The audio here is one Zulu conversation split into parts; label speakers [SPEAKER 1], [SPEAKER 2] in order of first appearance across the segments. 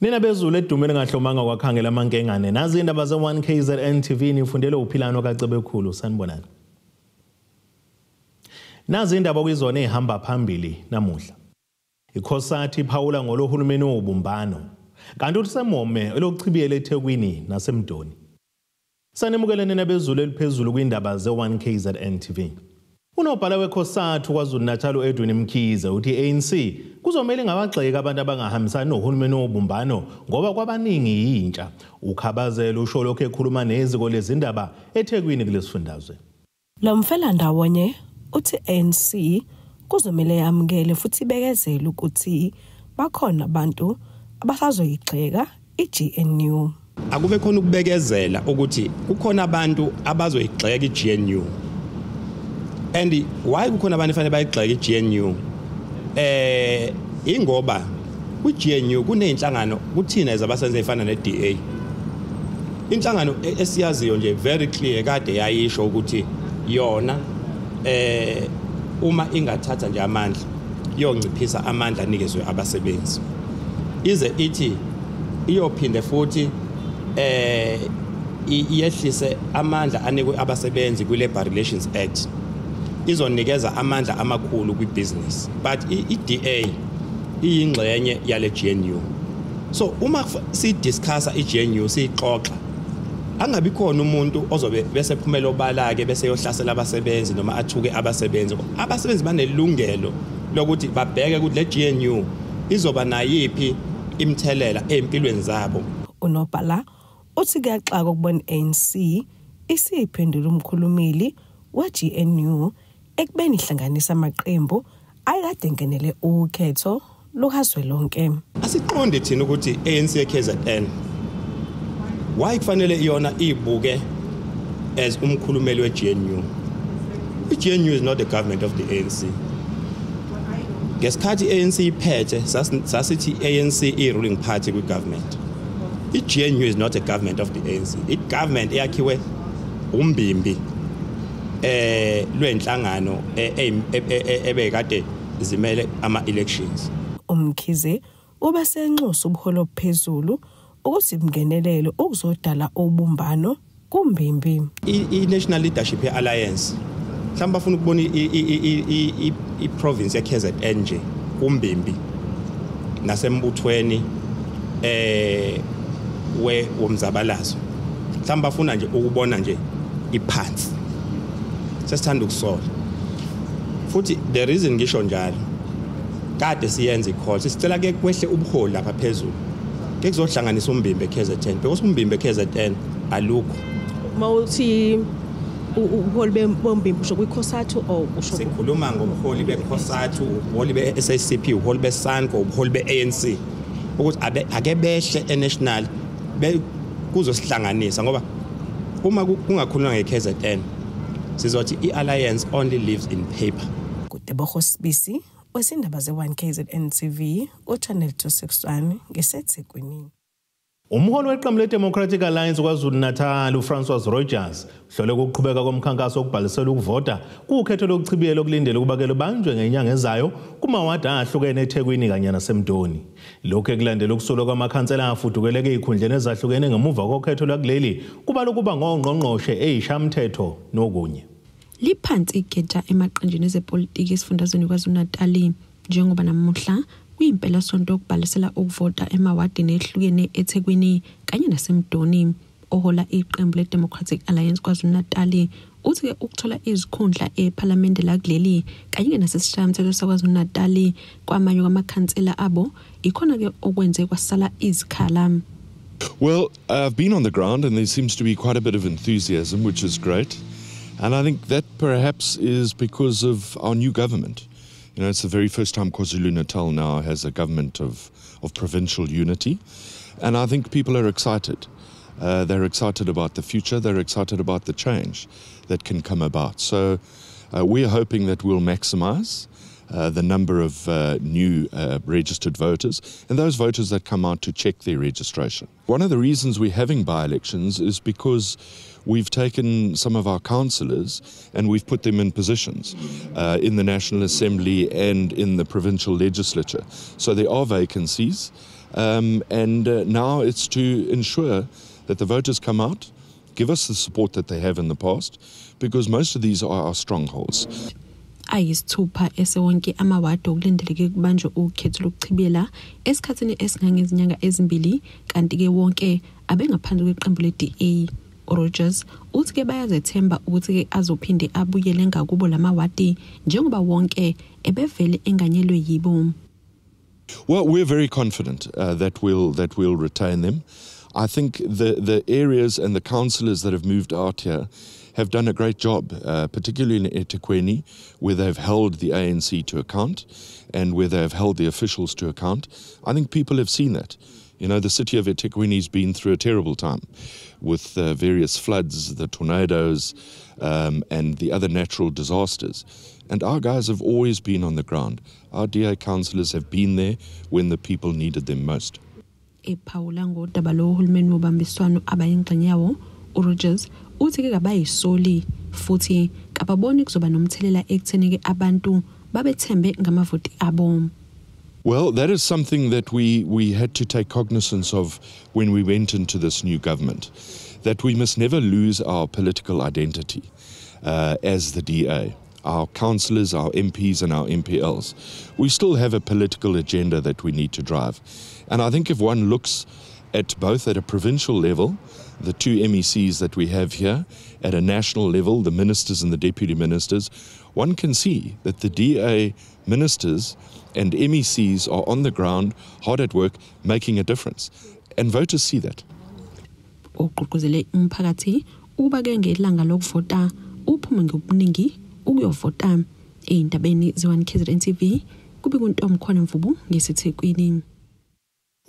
[SPEAKER 1] Nina bezulu edumeni ngahlomanga kwakhangela amankengane. Nazi indaba ze1 KZN TV nifundele uphilano kaCebekhulu sanibonani? Nazi indaba kwizona ehamba phambili namuhla. Ikhosati iphawula ngolohulumeni wobumbano. Kanti usemome elokuchibiyela eThekwini nasemdoni. Sanimukele nina bezulu eliphezulu kwindaba ze1 KZN TV Unobhala wekhosathu kwaZulu Natal uEdwin Mkhize uthi ANC kuzomela ingabagxeki abantu abangahambisani nohulumeni wobumbano ngoba kwabaningi yintsha. Ukhabazela usho lokho ekhuluma neziko lezindaba eThekwini kulesifundazwe.
[SPEAKER 2] Lo mfelandawonye uthi ANC kuzomela yamukele futhi ibekezele ukuthi bakhona abantu abasazoyigxeka iGNU
[SPEAKER 3] akube khona ukubekezela ukuthi kukhona abantu abazoyigxeka iGNU and why kukhona abantu fanele bayigxeke iGNU eh ingoba kuGNU kuneyinhlangano kuthina ezabasenze efana neDA inhlangano esiyaziyo nje very clear kade yayisho ukuthi yona eh uma ingathatha nje amandla iyonciphisa amandla anikezwe abasebenzi. Ize ithi iyophinde futhi eh iyehlise amandla anikwe abasebenzi kwi-Labor Relations Act. Izonikeza amandla amakhulu kwibusiness but iDA iyingxenye yale GNU so uma sidiscussa iGNU sixoxa angabi khona umuntu ozobe bese phumela obala ke bese yohlasela abasebenzi noma athuke abasebenzi. Abasebenzi banelungelo lokuthi babheke ukuthi le GNU izoba nayiphi imthelela empilweni zabo.
[SPEAKER 2] Unobhala uthi kuyaxaka ukubona ANC isiphendula umkhulumeli we-GNU ekubeni ihlanganisa amaqembu ayekade ngenele ukhetho lukazwelonke.
[SPEAKER 3] Asiqonde thina ukuthi ANC KZN why kufanele iyona ibuke as umkhulumeli we-GNU i-GNU is not the government of the ANC ngesikhathi i-ANC iphethe sasithi i-ANC i-ruling party kwi-government. i-GNU is not a government of the ANC i-government eyakhiwe umbimbi. Eh lwenhlangano ebekade zimele ama-elections.
[SPEAKER 2] Umkhize uba senxusa ubuholo obuphezulu ukuthi bungenelele ukuzodala ubumbano kumbimbi.
[SPEAKER 3] I-national leadership ye-alliance mhlawumbe bafuna ukubona i-province ye-KZN nje kumbimbi nasembuthweni eh we womzabalazo. Mhlawumbe bafuna nje ukubona nje iphansi. Sesithanda ukusola. Futhi the reason ngisho njalo kade siyenza i-call sisicela ke kwehle ubuholi lapha phezulu. Ke kuzohlanganisa umbimbe KZN because umbimbe KZN alukho.
[SPEAKER 4] Mawuthi ubuholi bombimbi usho kwikhosathu or usho
[SPEAKER 3] sikhuluma ngobuholi bekhosathu ubuholi be-SACP ubuholi beSANCO ubuholi be-ANC ukuthi ake behle enational kuzosihlanganisa ngoba uma kungakhulunywa nge-KZN sizothi i-alliance only lives in paper.
[SPEAKER 2] Kudeboho sibisi wesindaba ze-1 KZN TV uchannel 261 ngesethekwini
[SPEAKER 1] Umholi weqembu leDemocratic Alliance kwaZulu Natal uFrancois Rogers hlole ukuqhubeka komkhankaso okubhalisela ukuvota kukhetho lokuchibiyela okulindele ukuba ke lubanjwe ngenyanga ezayo kumawadi ahlukene eThekwini kanye naseMdoni. Lokho ekulandela ukusulwa kwamakhansela afudukeleke ezikhundleni ezahlukene ngemuva kokhetho lwakuleli kuba lokuba ngongqongqoshe eyishamthetho nokunye.
[SPEAKER 5] Liphansi igeja emaqenjini ezepolitiki esifundazweni kwaZulu Natal njengoba namuhla ukuvota emawadini ehlukene eThekwini kanye nasemdoni ohola iqembu le-Democratic Alliance kwaZulu Natal uthi ukuthola izikhundla ephalamende lakuleli kanye nasesishayamthetho sakwazulu Natal kwamanye kwamakhansela abo ikhona ke okwenze kwasala izikhala
[SPEAKER 6] Well, I've been on the ground and there seems to be quite a bit of enthusiasm, which is great. And I think that perhaps is because of our new government. You know, it's the very first time KwaZulu Natal now has a government of, of provincial unity. And I think people are excited. Uh, they're excited about the future, they're excited about the change that can come about. So uh, we're hoping that we'll maximize. Uh, the number of uh, new uh, registered voters and those voters that come out to check their registration. One of the reasons we're having by elections is because we've taken some of our councillors and we've put them in positions uh, in the National Assembly and in the provincial legislature. So there are vacancies. Um, and uh, now it's to ensure that the voters come out, give us the support that they have in the past, because most of these are our strongholds.
[SPEAKER 5] ayisithupha esewonke amawadi okulindeleke kubanjwe ukhetho lokuchibela esikhathini esingangezinyanga ezimbili kanti-ke wonke kweqembu le-da uthi-ke bayazethemba ukuthi-ke azophinde abuyele ngakubo njengoba wonke ebevele enganyelwe yibo
[SPEAKER 6] Well, we're very confident uh, that we'll that we'll retain them. I think the the areas and the councillors that have moved out here have done a great job, uh, particularly in eThekwini, where they've held the ANC to account and where they've held the officials to account. I think people have seen that. You know, the city of eThekwini has been through a terrible time with uh, various floods, the tornadoes, um, and the other natural disasters. And our guys have always been on the ground. Our DA councillors have been there when the people needed them most.
[SPEAKER 5] uthi-ke futhi kababoni kuzoba nomthelela ekutheni-ke abantu babethembe ngamavoti
[SPEAKER 6] Well, that is something that we, we had to take cognizance of when we went into this new government. That we must never lose our political identity uh, as the DA. Our councillors, our MPs, and our MPLs. We still have a political agenda that we need to drive. And I think if one looks at both at a provincial level, the two MECs that we have here, at a national level, the ministers and the deputy ministers, one can see that the DA ministers and MECs are on the ground, hard at work, making a difference. And voters see that.
[SPEAKER 5] kzn tv kube mvubu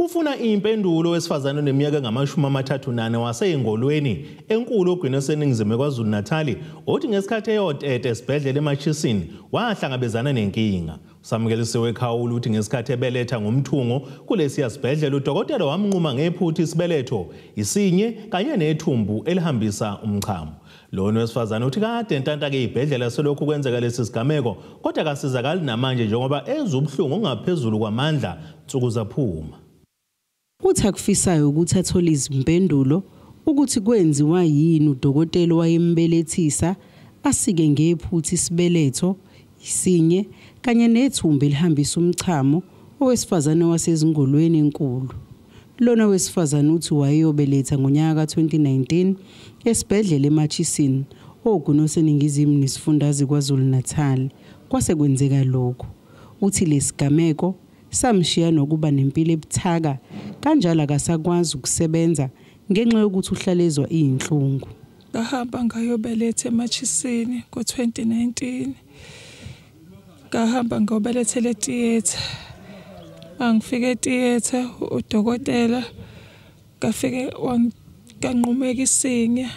[SPEAKER 1] Ufuna impendulo wesifazane oneminyaka engamashumi amathathu nane waseyingolweni enkulu ogwini eseningizimu kwaZulu Natali othi ngesikhathi eyotete esibhedlela eMachisini wahlangabezana nenkinga. Samukelisiwe ekhawula ukuthi ngesikhathi ebeletha ngomthungo kulesiya sibhedlela udokotela wamnquma ngephutha isibeletho isinye kanye nethumbu elihambisa umchamo. Lona wesifazane uthi kade entanta-ke ibhedlela selokhu kwenzeka lesi sigameko kodwa kasizakali namanje njengoba ezubuhlungu ongaphezulu kwamandla nsuku zaphuma.
[SPEAKER 7] Uthi akufisayo ukuthi athole izimpendulo ukuthi kwenziwa yini udokotela wayembelethisa asike ngephutha isibeletho isinye kanye nethumba elihambisa umchamo owesifazane wasezingolweni enkulu. Lona wesifazane uthi wayeyobeletha ngonyaka ka-2019 esibhedlela emachisini oguna oseningizimu nesifundazi kwazulu natal kwase kwenzeka lokhu. Uthi lesigameko samshiya nokuba nempilo ebuthaka kanjalo akasakwazi ukusebenza ngenxa yokuthi uhlalezwa iy'nhlungu
[SPEAKER 8] ngahamba ngayobeletha emachisini ngo-2019 ngahamba ngiyobelethela etiyetha. Angifike etiyetha udokotela ngafike kanqumeka isinya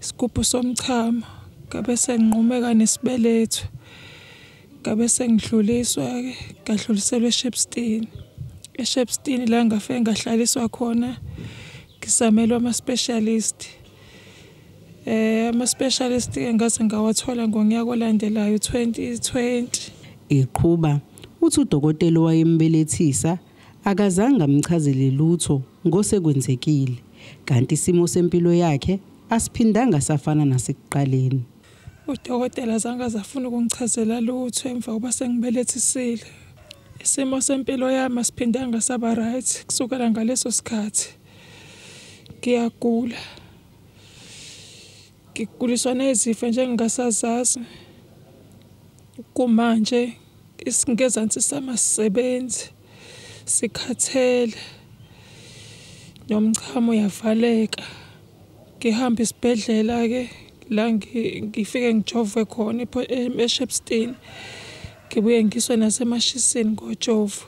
[SPEAKER 8] isigubhu somchamo ngabe senginqumeka nesibeletho ngabe sengidluliswa-ke ngadluliselwa eshepstein eshepstein la ngafike ngahlaliswa khona ngizamelwa ama-specialist. Eh ama-specialist ke ngaze ngawathola ngonyaka olandelayo 2020
[SPEAKER 7] eqhuba uthi udokotela owayembelethisa akazange amchazele lutho ngosekwenzekile. Kanti isimo sempilo yakhe asiphindanga safana nasekuqaleni.
[SPEAKER 8] Udokotela zange zafuna ukungichazela lutho emva kokuba sengibelethisile isimo sempilo yami asiphindanga saba right kusukela ngaleso sikhathi. Ngiyagula. Ngiguliswa nezifo njengingasazazi kumanje isingezansi samasisebenzi sikhathele. Nomchamo uyavaleka. Ngihamba isibhedlela ke la ngifike ngijove khona eShepstein ngibuye ngiswe nasemashisini ngojova.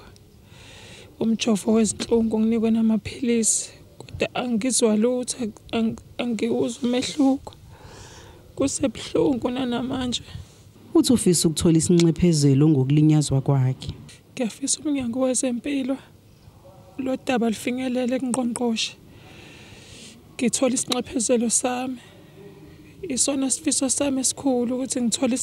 [SPEAKER 8] Umjovo wezinhlungu nginikwe namaphilisi kodwa angizwa lutho angiwuzwa umehluko. Kusebuhlungu nanamanje.
[SPEAKER 7] Uthi ufisa ukuthola isinxephezelo ngokulinyazwa kwakhe?
[SPEAKER 8] Ngiyafisa umnyango wezempilo lo daba lifinyelele kungqongqoshe. Ngithola isinxephezelo sami. Isona sifiso sami esikhulu ukuthi ngithole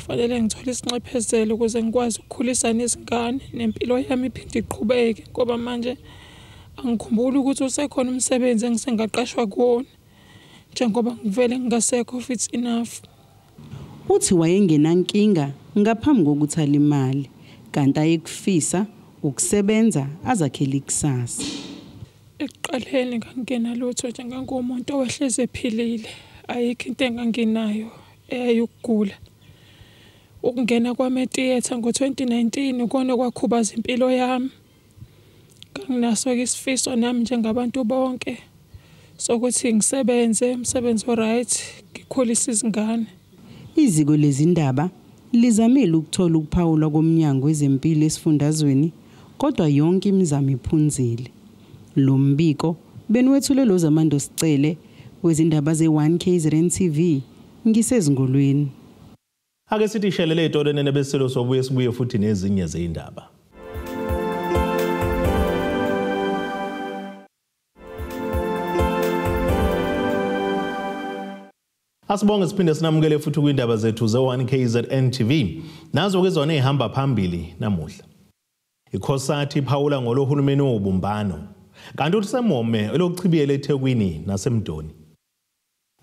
[SPEAKER 8] kufanele ngithole isinxephezelo ukuze ngikwazi ukukhulisa nezingane nempilo yami iphinde iqhubeke ngoba manje angikhumbuli ukuthi usekhona umsebenzi engisengaqashwa kuwona njengoba ngivele ngingasekho fit enough.
[SPEAKER 7] Uthi wayengenankinga ngaphambi kokuthi alimali kanti ayekufisa ukusebenza azakhele ikusasa
[SPEAKER 8] ekuqaleni ngangingena lutho nje ngangumuntu owehleze ephilile ayikho into enganginayo eyayukugula ukungena kwami etiyetha ngo-2019 ukona kwakhubaza impilo yami. Nganginaso-ke isifiso nami njengabantu bonke sokuthi ngisebenze umsebenzi o-right ngikhulise izingane.
[SPEAKER 7] Iziko lezindaba lizamile ukuthola ukuphawula komnyango wezempilo esifundazweni kodwa yonke imizamo iphunzile. Lo mbiko beniwethulelwe zamando sicele wezindaba ze-1 KZN TV ngisezingolweni.
[SPEAKER 1] Ake sithi ishelele ey'tolo nene besilo sobuye sibuye futhi nezinye zey'ndaba. Asibonge siphinde sinamukele futhi kwindaba zethu ze-1 KZN TV nazo-ke zona ey'hamba phambili namuhla. Ikhosathi iphawula ngolohulumeni wobumbano. Kanti ulisemome elokuchibiyela ethekwini nasemdoni.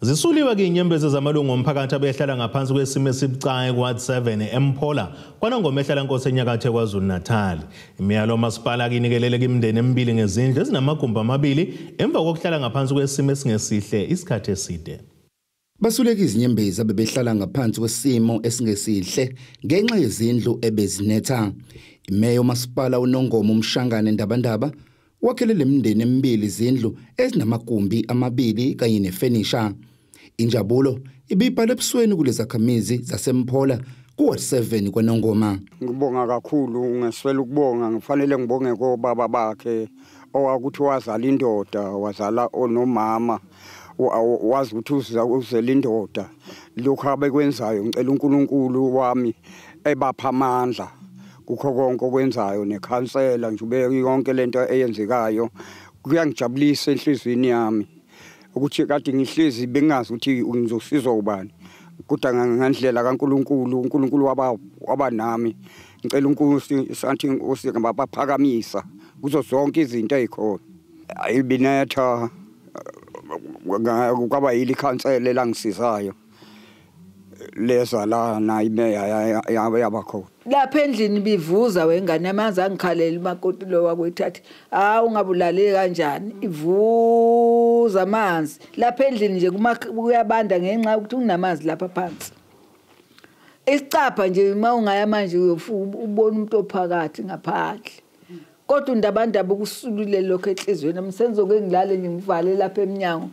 [SPEAKER 1] Zisuliwe-ke iy'nyembezi zamalungu omphakathi abehlala ngaphansi kwesimo esibucayi kwad 7 emphola kwanongoma ehlala nkosi enyakatho ekwazulu natali imiyalo omasipala kinikelele imindeni emibili ngezindlu ezinamagumbi amabili emva kokuhlala ngaphansi kwesimo esingesihle isikhathi eside.
[SPEAKER 9] Basuleka izinyembezi abebehlala ngaphansi kwesimo esingesihle ngenxa yezindlu ebezinetha. Imeya umasipala unongoma umshangane ndabandaba wakhele lemindeni emibili izindlu ezinamagumbi amabili kanye nefenisha. Injabulo ibibhala ebusweni kulezakhamizi zasemphola kuward 7 kwanongoma.
[SPEAKER 10] Ngibonga kakhulu ngeswela ukubonga ngifanele ngibonge kobaba bakhe owakuthi wazala indoda wazala onomama wazi ukuthi uzela indoda. Lokhu abekwenzayo ngicela uNkulunkulu wami ebapha amandla. Kukho konke okwenzayo nekhansela nje ube yonke lento eyenzekayo. Kuyangijabulisa enhlizweni yami ukuthi kade ngihlezi bengazi ukuthi ngizosizwa ubani. Kodwa ngandlela kaNkuluNkulu uNkulunkulu waba wabanami ngicela uNkulunkulu sathi usingabaphakamisa kuzo zonke izinto ezikhona ayibinetha kwaba yili khansela langisizayo leza la na imeya yabakhona
[SPEAKER 11] lapha endlini bivuza wengane amanzi angikhalela umakoti lo wakwethathi hayi ungabulali kanjani? Ivuza amanzi. Lapha endlini nje kuyabanda ngenxa yokuthi kunamanzi lapha phansi. Isicapha nje uma ungaya manje ubona umuntu ophakathi ngaphandle. Kodwa undabandaba ukusulule lokho enhlizweni msenzoke ngilale nje ngivale lapha eminyango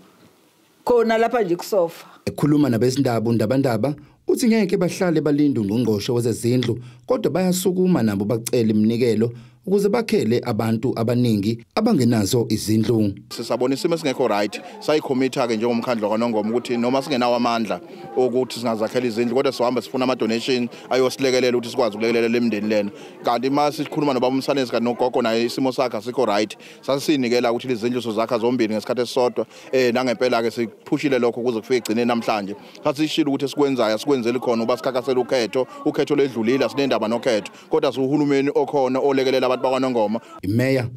[SPEAKER 11] khona lapha nje kusofa.
[SPEAKER 9] Ekhuluma nabezindaba undabandaba. Uthi ngeke bahlale balinde ungqongqoshe wezezindlu kodwa bayasukuma nabo bacela iminikelo ukuze bakhele abantu abaningi abangenazo izindlu.
[SPEAKER 12] Sisabona isimo esingekho right. Sayikhomitha ke njengomkhandla kwanongoma ukuthi noma singenawo amandla okuthi singazakhela izindlu kodwa sihambe sifuna ama donation ayosilekelela ukuthi sikwazi ukulekelela lemndeni lena. Kanti ma sikhuluma nobaba umsanesi kanti nogogo naye isimo sakhe asikho right. Sasisiyinikela ukuthi lezindlu sozakha zombili ngesikhathi esisodwa. Um nangempela ke siphushile lokho ukuze kufike igcine namhlanje. Sasishile ukuthi esikwenzayo asikwenzeli khona uba sikhakhasele ukhetho. Ukhetho ledlulile sinendaba nokhetho. Kodwa siuhulumeni okhona olekelela abantu bakwanongoma.
[SPEAKER 9] Imeya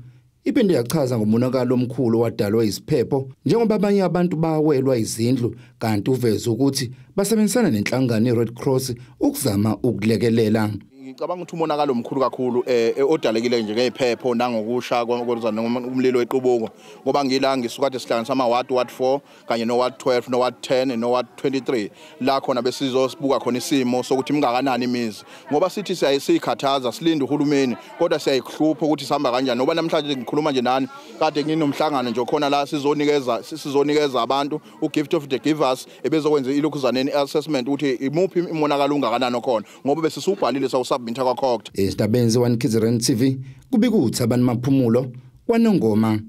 [SPEAKER 9] iphinde yachaza ngomonakalo omkhulu wadalwa isiphepho njengoba abanye abantu bawelwa izindlu kanti uveze ukuthi basebenzisana nenhlangano iRed Cross ukuzama ukulekelela.
[SPEAKER 12] Ngicabanga ukuthi umonakalo omkhulu kakhulu um odalekile nje ngey'phepho nangokusha kwenza umlilo wequbuko ngoba ngila ngisuka kade sihlanganisa ama ward 4 kanye no ward 12 no ward ten no ward 23 la khona besizo sibuka khona isimo sokuthi mingakanani imizi. Ngoba sithi siyikhathaza silinde uhulumeni kodwa siyayihlupha ukuthi sihamba kanjani. Ngoba namhlanje ngikhuluma nje nani kade nginomhlangano nje khona la sizonikeza sizonikeza abantu ugift of the givers ebezokwenza ilokhuzaneni assessment ukuthi imuphi imonakalo ungakanani okhona. Ngoba besisubhalile sawusub submit kwakhokho
[SPEAKER 9] estabeni ze-1 KZN TV kubikuthi abantu maphumulo kwanongoma.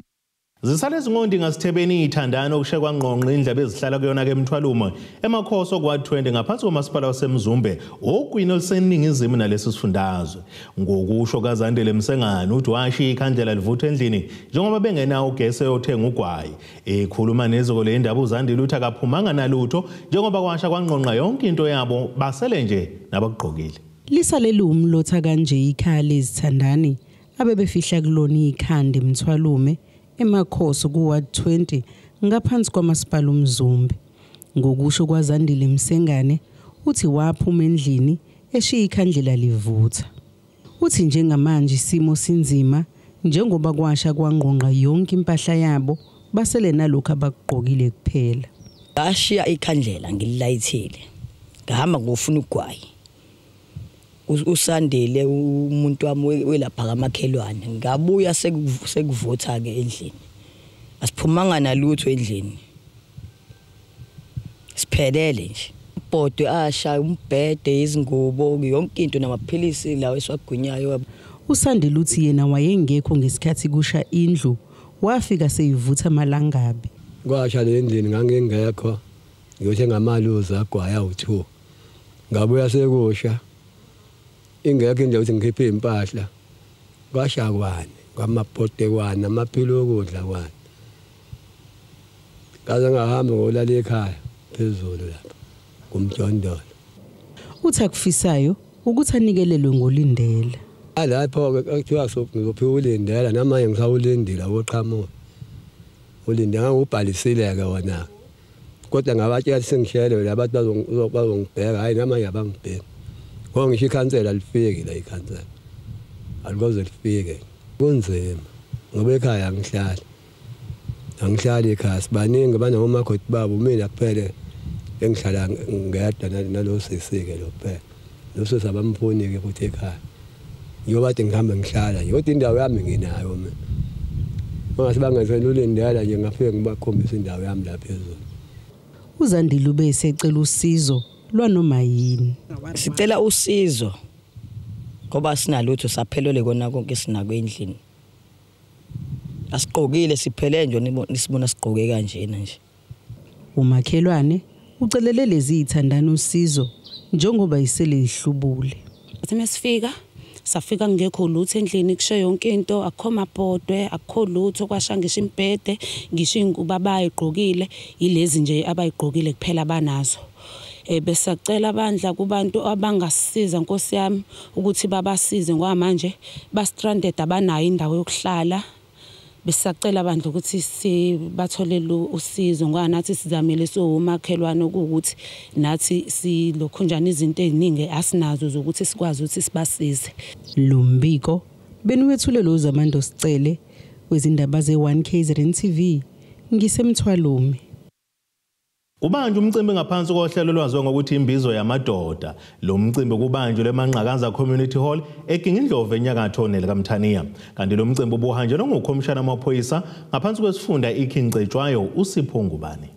[SPEAKER 1] Zisale zingondi ngasithebeni ithandana okushekwa ngqongqo indlebe ezihlala kuyona ke emthwalumo. Emakhoso kwa20 ngaphansi komasipala wasemzumbe ogwini oluseningizimu nalesi sifundazwe. Ngokusho kazandile msengane uthi washiya ikhandlela livutha endlini njengoba bengenawo ugesi eyothenga ugwayi. Ekhuluma neziko le ndaba uzandile uthi akaphumanga nalutho njengoba kwasha kwangqongqa yonke into yabo basele nje nabakugqokile.
[SPEAKER 7] Lisalele umlotha kanje ikhaya lezithandani abebefihla kulona ikhanda emthwalume emakhoso kuward 20 ngaphansi kwamasipala umzumbe. Ngokusho kwazandile msengane uthi waphuma endlini eshiya ikhandlela livutha uthi njengamanje isimo sinzima njengoba kwasha kwangqongqa yonke impahla yabo basele nalokho abakugqokile kuphela.
[SPEAKER 13] Ngashiya ikhandlela ngililayithile ngahamba ngofuna ugwayi. Usandele umuntu wami welapha kamakhelwane. Ngabuya sekuvutha ke endlini. Asiphumanga nalutho endlini. Siphelele nje. Ibhodwe asha umbhede izingubo yonke into namaphilisi lawo esiwagwinyayo
[SPEAKER 7] usandile uthi yena wayengekho ngesikhathi kusha indlu wafika seyivutha amalangabi
[SPEAKER 14] kwasha le ndlini ngangengekho ngiyothenga amaluzi agwaya u2 ngabuya sekusha ingekho indlela ukuthi ngikhiphe impahla kwasha kwani kwamabhote kwani amaphilo okudla kwani. Kaze ngahamba ngolala ekhaya phezulu lapha kumjondolo.
[SPEAKER 7] Uthi akufisayo ukuthi anikelelwe ngolindela
[SPEAKER 14] alapho kuthiwa ngizophiwa ulindela namanje ngisawulindile woqhamuka ulinde ngangubhalisile-ke wona kodwa ngabatshela sengishele labantu bazongibheka hhayi namanje abangibheki ngo ngisho ikhansela lifike la ikhansela. Alikoze lifike. Kunzima. Ngoba ekhaya angihlali. Angihlali ekhaya. Sibaningi banomakoti babo. Mina kuphela engihlala ngedwa nalo sisi-ke lo kuphela. Lo sisi abamfuni-ke futhi ekhaya. Njengoba kade ngihambe ngihlala. Nje kodwa indawo yami nginayo mina. Mangase bangenzela ulindela nje ngafike ngibakhombisa indawo yami la phezulu.
[SPEAKER 7] Uzandile ube esecela usizo. Lwanoma yini?
[SPEAKER 13] Sicela usizo ngoba sinalutho saphelele kona konke sinako endlini. Asigqokile siphele nje nisibona sigqoke kanjena nje.
[SPEAKER 7] Umakhelwane ucelele lezi ithandana usizo njengoba isele ihlubule.
[SPEAKER 15] Semesifika safika ngekho lutho endlini kusho yonke into. Akukho mabhodwe akukho lutho kwasha ngisho imbhede ngisho ingubo abayigqokile yilezi nje abayigqokile kuphela banazo eh besacela abandla kubantu abangasisiza Nkosi yami ukuthi babasize ngoba manje ba stranded abanayo indawo yokuhlala. Besacela abandla ukuthi sibatholele usizo ngoba nathi sizamile siwumakhelwane ukuthi nathi silokhunjana izinto eziningi asinazo zokuthi sikwazi ukuthi sibasize.
[SPEAKER 7] Lumbiko beniwethulelo zamando sicele wezindaba ze1 KZN TV ngisemthwalume
[SPEAKER 1] Ubanje umcimbi ngaphansi kohlelo lwaziwa ngokuthi imbizo yamadoda. Lo mcimbi kubanjwe lemanqakanza Community Hall eGingindlove enyakatho nelikaMthaniya. Kanti lo mcimbi ubuhanjelwe ngukhomishana wamaphoyisa ngaphansi kwesifunda iKing Cetshwayo uSipho Ngubane.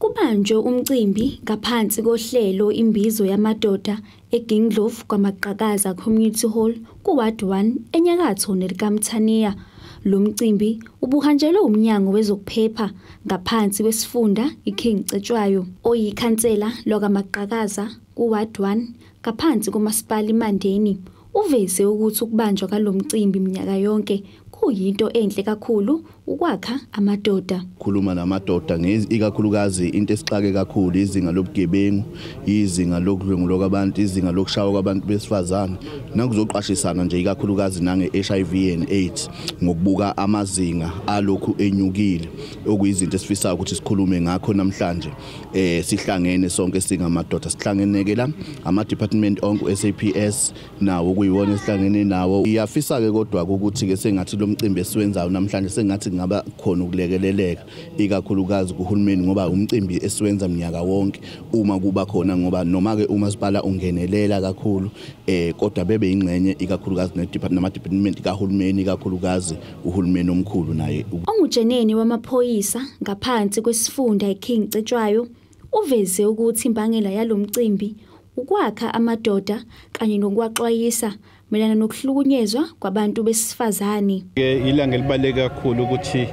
[SPEAKER 16] Kubanjwe umcimbi ngaphansi kohlelo imbizo yamadoda eGingindlove kwamaqhakaza Community Hall kuWard 1 enyakatho nelikaMthaniya. Lo mcimbi ubuhanjelwe umnyango wezokuphepha ngaphansi kwesifunda iKing Cetshwayo oyikhansela lokamaqhakaza kuWard 1 ngaphansi komasipala iMandeni uveze ukuthi ukubanjwa kalomcimbi minyaka yonke kuyinto enhle kakhulu ukwakha amadoda.
[SPEAKER 12] Khuluma namadoda ikakhulukazi into esixake kakhulu izinga lobugebengu izinga lokudlwengulwa kwabantu izinga lokushawa kwabantu besifazane. Nakuzoqashisana nje ikakhulukazi nange-HIV and AIDS ngokubuka amazinga alokhu enyukile okuyizinto esifisayo ukuthi sikhulume ngakho namhlanje. Eh sihlangene sonke singamadoda sihlangeneke la ama department onke SAPS nawo kuyiwona esihlangene nawo. Iyafisa ke kodwa ukuthi ke sengathi lo mcimbi esiwenzayo namhlanje sengathi ngaba khona ukulekeleleka ikakhulukazi kuhulumeni ngoba umcimbi esiwenza minyaka wonke. Uma kuba khona ngoba noma ke umasipala ungenelela kakhulu eh kodwa bebe ingcenye ikakhulukazi nama department kahulumeni ikakhulukazi uhulumeni omkhulu naye.
[SPEAKER 16] Ongujeneni wamaphoyisa ngaphansi kwesifunda iKing Cetshwayo uveze ukuthi imbangela yalomcimbi ukwakha amadoda kanye nokwaxwayisa melana nokuhlukunyezwa kwabantu besifazane.
[SPEAKER 17] Ke ilanga elibaleke kakhulu ukuthi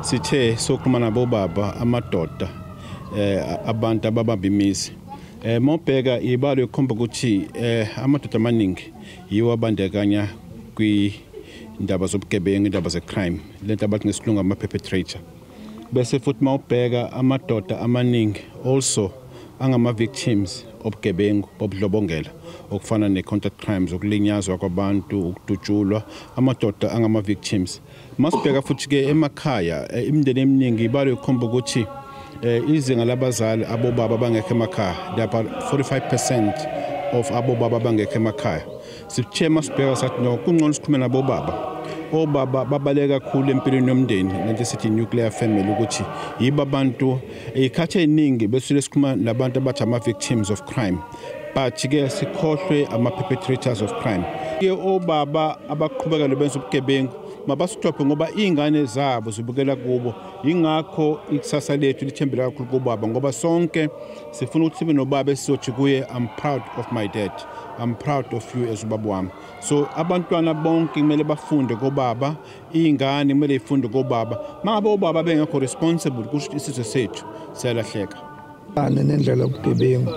[SPEAKER 17] sithe sokhuluma nabo baba amadoda eh abantu ababamba imizi. Eh mawubheka ibalo ikhomba ukuthi eh amadoda amaningi yiwo abandekanya kwi indaba zobugebengu indaba ze-crime. Lento abathi ngesilungu ama-perpetrator. Bese futhi mawubheka amadoda amaningi also angama-victims. Obugebengu bobudlobongela okufana ne-contact crimes ukulinyazwa kwabantu ukudutshulwa amadoda angama-victims. Masibheka futhi-ke emakhaya eh, imindeni eminingi ibalo ikhomba ukuthi eh, izinga labazali abobaba abangekho emakhaya they are about 45 percent of abobaba abangekho emakhaya. Sithe masibheka sathi no kungcono sikhulume nabobaba obaba babaleka kakhulu empilweni yomndeni lento esithi nuclear family ukuthi yibo abantu ikhathi eziningi bese sikhuluma nabantu abathi ama-victims of crime. But-ke sikhohlwe ama-perpetrators of crime. Ke obaba abaqhubeka nobenza ubugebengu mabasitophe ngoba iy'ngane zabo zibukela kubo. Yingakho ikusasa lethu lithembele kakhulu kubaba ngoba sonke sifuna ukuthi sibe nobaba esizothi kuye i'm proud of my dad. I'm proud of you as ubaba wami. So abantwana bonke kumele bafunde kobaba iy'ngane kumele yifunde kobaba. Mangabe obaba bengekho responsible kusho isizwe sethu siyalahleka.
[SPEAKER 18] Ane nendlela yobugebengu?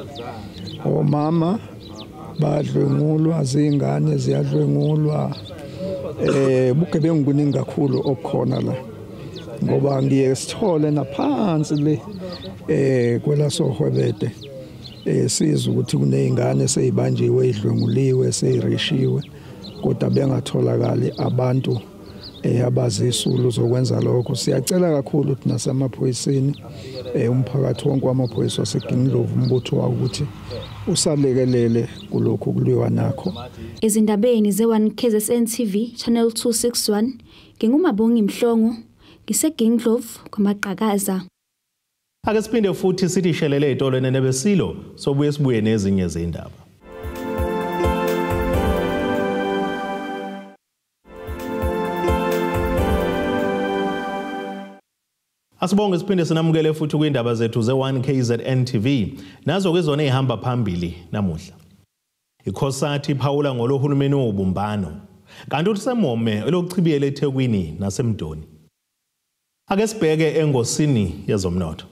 [SPEAKER 18] Omama badlwengulwa zingane ziyadlwengulwa. Eh bugebengu kuningi kakhulu okukhona la ngoba ngiye sithole naphansi le eh kwelasohwebede eh sizwe ukuthi kunezingane sezibanjiwe idlwenguliwe seyirishiwe kodwa bengatholakali abantu eh abazisulu zokwenza lokho. Siyacela kakhulu ukuthi nasemaphoyiseni eh umphakathi wonke wamaphoyisa waseGingilove umbutho wawo ukuthi usalekelele kulokhu kuliwa nakho.
[SPEAKER 16] Ezindabeni ze-1 KZN TV Channel 261 ngingumabongi Mhlongo ngisegingilove kwamaqhakaza.
[SPEAKER 1] Ake siphinde futhi sithi shelele etolweni nebesilo sobuye sibuye nezinye izindaba. Asibonge siphinde sinamukele futhi kwindaba zethu ze1 KZN TV nazo kwezona ehamba phambili namuhla. Ikhosati iphawula ngolohulumeni wobumbano kanti usemome elokuchibiyela eThekwini nasemdoni. Ake sibheke engosini yezomnotho.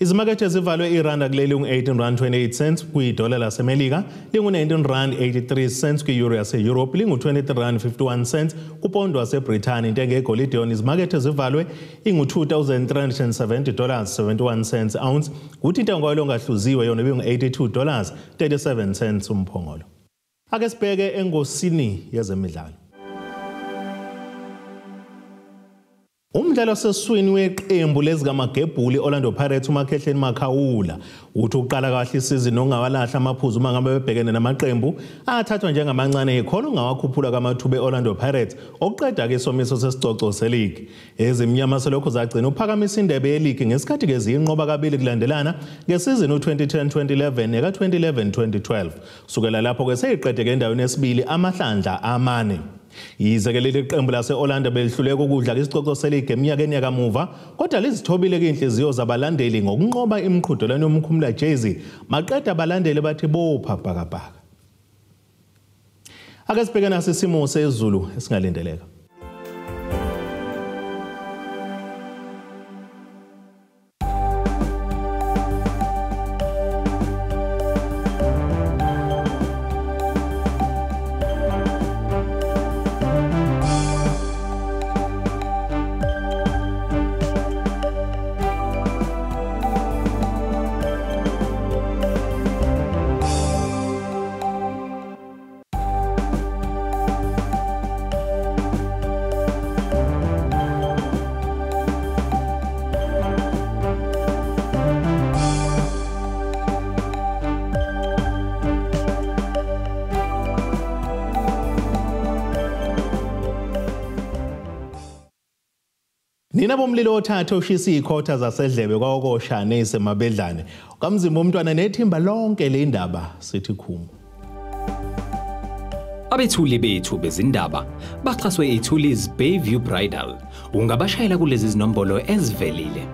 [SPEAKER 1] Izimakethe zivalwe iranda kuleli ungu-18 rand 28 cents kwidola lasemelika lingu-19 rand 83 cents kwi-euro yase-europe lingu-23 rand 51 cents kupondo wasebrithani. Intengo yegolide yona izimakethe zivalwe ingu-2370 dollars 71 cents ounce kuthi intengo yalo ngahluziwe yona ibingu-82 dollars 37 cents umphongolo. Ake sibheke engosini yezemidlalo. Umdlalo seswini weqembu lezikamagebhuli Orlando Pirates umakhehleni Makhawula. Uthi uqala kahle isizini ongawalahla amaphuzu uma ngabe bebhekene namaqembu athathwa njengamancane ikhona ungawakhuphula kwamathuba eOrlando Pirates okuqeda ke isomiso sesicoco seleague. Ezimnyama selokho zagcina uphakamisa indebe yeleague ngesikhathi ke ziyinqoba kabili kulandelana ngesizini u2010-2011 neka 2011-2012 sukela lapho ke seyiqedeke endaweni yesibili amahlandla amane. Yize-ke leli qembu lase-orlando belihluleka ukudla isicoco seliga eminyakeni yakamuva kodwa lizithobile kuyinhliziyo zabalandeli ngokunqoba imiqhudelwano yomkhumula jezi. Maqeda abalandeli bathi bopha bhakabhaka ake sibheke naso isimo sezulu esingalindeleka. Nina bomlilo othathe oshisa ikhotha zasedlebe kwawokoshane esemabedlane kamzimba umntwana nethimba lonke le ndaba sithi khumu
[SPEAKER 19] abethuli bethu bezindaba baxhaswe ithulis bayview bridal. Ungabashayela kulezi zinombolo ezivelile.